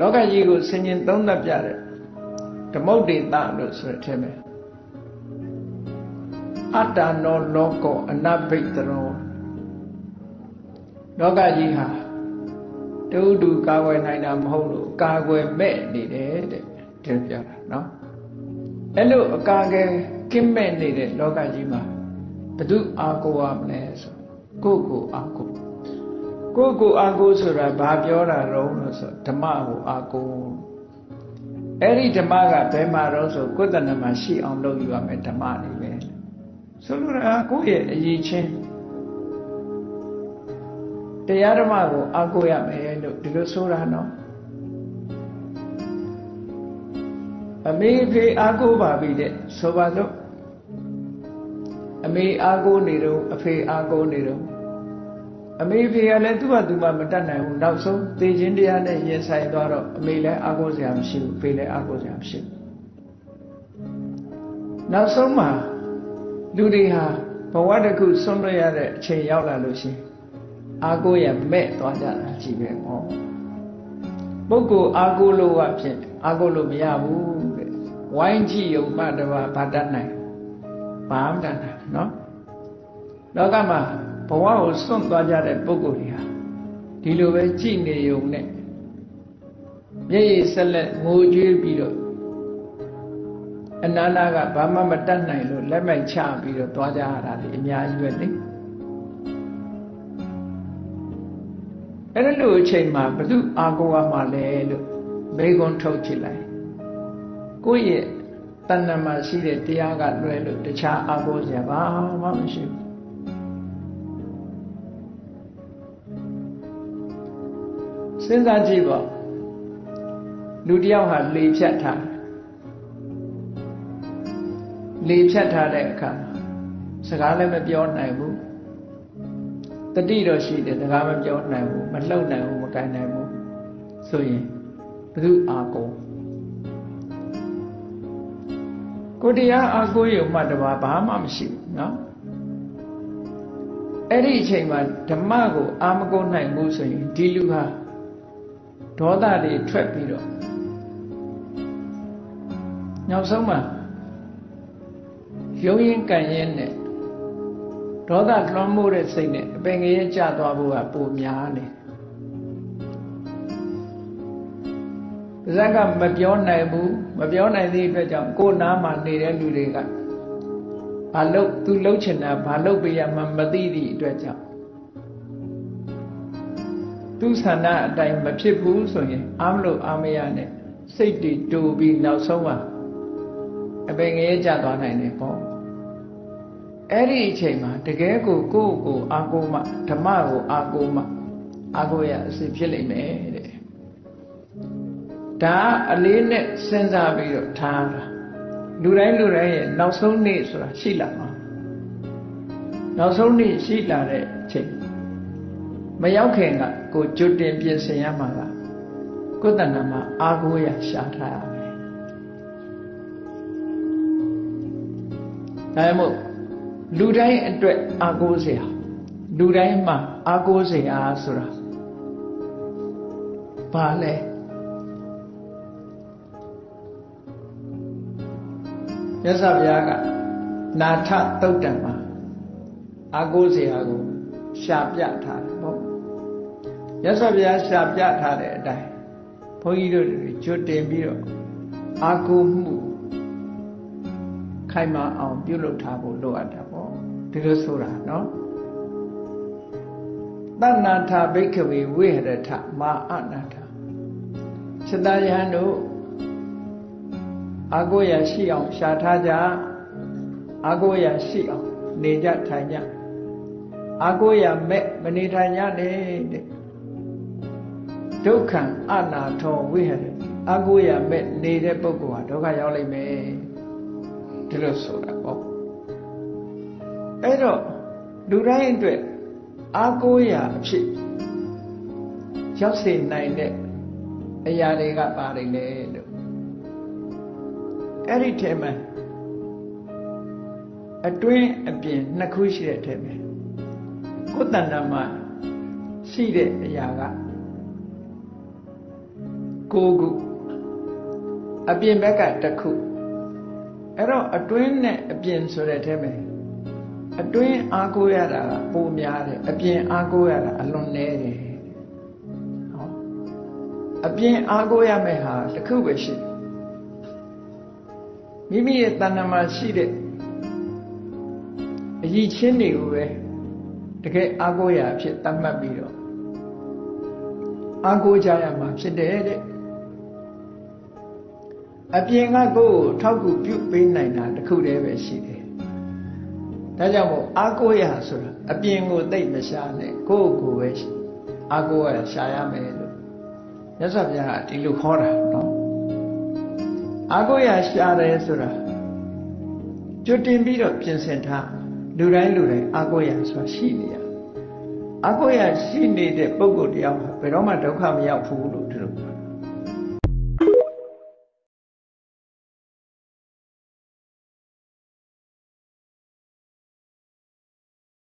လောကကြီးကိုဆင်ញင်သုံးသပ်ပြတဲ့ဓမ္မုတ်တေတလို့ဆိုတဲ့အထက်မှာအတ္တနောလောကောအနဘိတရောလောကကြီးဟာတူတူကာကွယ်နိုင်တာမဟုတ်လို့ကာကွယ်မဲ့နေတယ်တဲ့ဒီပြောတာနော်အဲ့လိုအကာကယ်ကင်းမဲ့နေတဲ့လောကကြီးမှာဘု து အာကိုရမလဲဆိုကိုကိုအာကို ကိုယ့်ကိုအာကိုဆိုတာဘာပြောတာတုံးလို့ဆိုဓမ္မကိုအာကိုအဲ့ဒီဓမ္မကဘယ်မှာတော့ဆိုကိုယ်တဏ္ဍမှာရှိအောင်လုပ်ယူရမယ်ဓမ္မနေပဲဆိုလိုတာကိုယ့်ရဲ့အရေးချင်းတရားဓမ္မကိုအာကိုရမယ်လို့ဒီလိုဆိုတာနော်အမေဖေအာကိုပါပြီတဲ့ဆိုပါစို့အမေအာကိုနေတော့အဖေအာကိုနေတော့ အမေဖေကလည်းသူ့ဟာသူမှမတတ်နိုင်ဘူးနောက်ဆုံးသေခြင်းတရားနဲ့ရင်ဆိုင်သွားတော့အမေလည်းအာကိုစရာမရှိဘူးဖေလည်းအာကိုစရာမရှိဘူးနောက်ဆုံးမှာလူတွေဟာဘဝတစ်ခုဆွံ့လွှတ်ရတဲ့အချိန်ရောက်လာလို့ရှိရင်အာကိုရမဲ့သွားကြတာကြီးပဲဟောပုဂ္ဂိုလ်အာကိုလို့ကဖြစ်အာကိုလို့မရဘူးတဲ့ဝိုင်းကြည့်ရုံမှတပါဘာတတ်နိုင်ဘာမှတတ်နိုင်နော်လောကမှာ ဘဝကိုစွန့်သွားကြတဲ့ပုဂ္ဂိုလ်တွေဟာဒီလိုပဲကြည်နေုံနဲ့မျက်ရည်ဆက်လက်ငိုကြွေးပြီးတော့အနန္တကဘာမှမတတ်နိုင်လို့လက်မိုက်ချပြီးတော့သွားကြရတာလေအများကြီးပဲလေအဲ့လိုအချိန်မှာဘု து အာကိုရမှာလဲလို့မိဂွန်းထုတ်ချလိုက်ကိုယ့်ရဲ့တဏ္ဍမှာရှိတဲ့တရားကလွဲလို့တခြားအာကိုစရာဘာမှမရှိဘူး စဉ်းစားကြည့်ပေါ့လူတယောက်ဟာလေဖြတ်ထားလေဖြတ်ထားတဲ့အခါစကားလည်းမပြောနိုင်ဘူးတတိတော့ရှိတယ်စကားမပြောနိုင်ဘူးမလှုပ်နိုင်ဘူးမကိုင်နိုင်ဘူးဆိုရင်ဘု து အာကိုကိုတရားအာကိုရုံမှတပါဘာမှမရှိဘူးเนาะအဲ့ဒီအချိန်မှာဓမ္မကို အာမကုန်နိုင်ဘူးဆိုရင်ဒီလူဟာ ဒေါသတွေထွက်ပြီးတော့နောက်ဆုံးမှာရုံရင်ကန်ရင်နဲ့ဒေါသလွှမ်းမိုးတဲ့စိတ်နဲ့အပင်ငရဲကျသွားဖို့ကပိုများနေဇက်ကမပြောနိုင်ဘူးမပြောနိုင်သေးတဲ့အတွက်ကြောင့်ကိုယ်နားမှာနေတဲ့လူတွေကဘာလို့သူလှုပ်ချင်တာဘာလို့ပြရမှမသိသည့်အတွက်ကြောင့် သူဆန္ဒအတိုင်းမဖြစ်ဘူးဆိုရင်အာမလို့အာမရနဲ့စိတ်တွေတူပြီးနောက်ဆုံးမှာအပင်ငရဲကျသွားနိုင်တယ်ပေါ့အဲ့ဒီအချိန်မှာတကယ်ကိုကိုယ့်ကိုအာကိုမှဓမ္မကိုအာကိုမှအာကိုရအစစ်ဖြစ်လိမ့်မယ်တဲ့ဒါအလေးနဲ့စဉ်းစားပြီးတော့ထားတာလူတိုင်းလူတိုင်းရဲ့နောက်ဆုံးနေ့ဆိုတာရှိလာမှာနောက်ဆုံးနေ့ရှိလာတဲ့အချိန် မရောက်ခင်ကကိုကြွတင်ပြင်ဆင်ရမှာကကိုယ်တဏ္ဍမှာအာကိုရရှာထားရမယ်ဒါမှမဟုတ်လူတိုင်းအတွက်အာကိုးစရာလူတိုင်းမှာအာကိုးစရာဆိုတာဘာလဲမြတ်စွာဘုရားကနာထတုတ်တံမှာအာကိုးစရာကိုရှာပြထားတယ်ပေါ့ မြတ်စွာဘုရားရှာပြထားတဲ့အတိုင်းဘုန်းကြီးတို့တွေကျွတ်တင်ပြီးတော့အာကိုးမှုခိုင်မာအောင်ပြုလုပ်ထားဖို့လိုအပ်တာပေါ့ဒီလိုဆိုတာနော်တဏ္ဏထာဘိက္ခဝေဝိဟရထမာအနာထစတယဟန်တို့အာကိုရရှိအောင်ရှာထားကြအာကိုရရှိအောင်နေကြထိုင်ကြအာကိုရမဲ့မနေထိုင်ကြနဲ့တဲ့ ဒုက္ခံအနာထောဝိဟရအာကိုရမဲ့နေတဲ့ပုဂ္ဂိုလ်ဟာဒုက္ခရောက်လိမ့်မယ်ဒီလိုဆိုတာပေါ့အဲ့တော့လူတိုင်းအတွက်အာကိုးရာအဖြစ်ရောက်စေနိုင်တဲ့အရာတွေကပါတယ်လေလို့အဲ့ဒီထဲမှာအတွင်းအပြင်နှစ်ခုရှိတဲ့ထဲမှာကိုယ်တဏ္ဍမှာရှိတဲ့အရာက ကိုခုအပြင်ဘက်ကတစ်ခုအဲ့တော့အတွင်းနဲ့အပြင်ဆိုတဲ့အဲမှာအတွင်းအားကိုးရတာကပိုများတယ်အပြင်အားကိုးရတာအလွန်နည်းတယ်ဟောအပြင်အားကိုးရမယ့်ဟာတစ်ခုပဲရှိမိမိရဲ့တဏ္ဍာမှာရှိတဲ့အည်ချင်းတွေကိုပဲတကယ်အားကိုးရအဖြစ်သတ်မှတ်ပြီးတော့အားကိုးကြရမှာဖြစ်တယ်တဲ့ အပြင်ကကိုယ်ကိုထောက်ကူပြုပေးနိုင်တာတခုတည်းပဲရှိတယ်ဒါကြောင့်မို့အားကိုးရဆိုတာအပြင်ကိုသိမရှာနဲ့ကိုယ့်ကိုယ်ပဲအားကိုးရရှာရမယ်လို့မြတ်စွာဘုရားကဒီလိုခေါ်တာနော်အားကိုးရရှာတယ်ဆိုတာကြွတင်ပြီးတော့ပြင်ဆင်ထားလူတိုင်းလူတိုင်းအားကိုးရဆိုတာရှိနေရအားကိုးရရှိနေတဲ့ပုဂ္ဂိုလ်တယောက်ဟာဘယ်တော့မှဒုက္ခမရောက်ဘူးလို့သူတို့